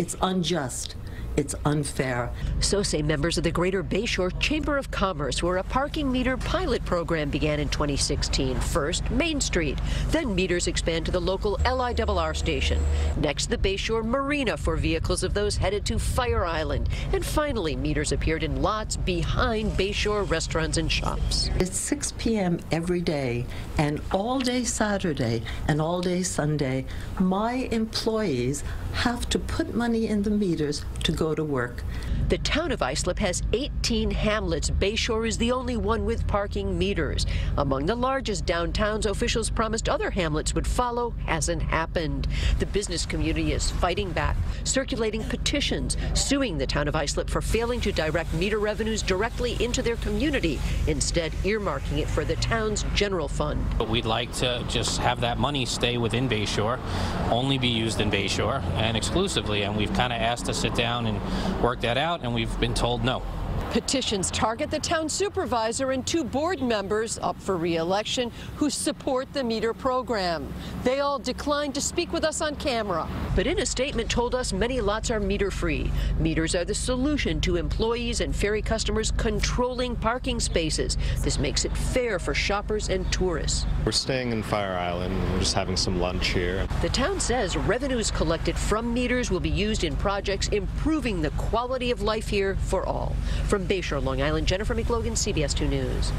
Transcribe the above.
It's unjust. It's unfair. So say members of the Greater Bay Shore Chamber of Commerce, where a parking meter pilot program began in 2016. First, Main Street. Then meters expand to the local LIRR station. Next, the Bay Shore Marina for vehicles of those headed to Fire Island. And finally, meters appeared in lots behind Bay Shore restaurants and shops. It's 6 p.m. every day, and all day Saturday and all day Sunday, my employees have to put money in the meters to go to work. The town of Islip has 18 hamlets. Bay Shore is the only one with parking meters. Among the largest downtowns, officials promised other hamlets would follow. Hasn't happened. The business community is fighting back, circulating petitions, suing the town of Islip for failing to direct meter revenues directly into their community, instead earmarking it for the town's general fund. But we'd like to just have that money stay within Bay Shore, only be used in Bay Shore and exclusively. And we've kind of asked to sit down and work that out, and we've been told no. Petitions target the town supervisor and two board members up for re-election who support the meter program. They all declined to speak with us on camera. But in a statement told us many lots are meter free. Meters are the solution to employees and ferry customers controlling parking spaces. This makes it fair for shoppers and tourists. We're staying in Fire Island. We're just having some lunch here. The town says revenues collected from meters will be used in projects improving the quality of life here for all. From Bay Shore, Long Island, Jennifer McLogan, CBS 2 News.